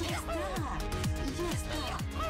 Yes, da! Yes, da!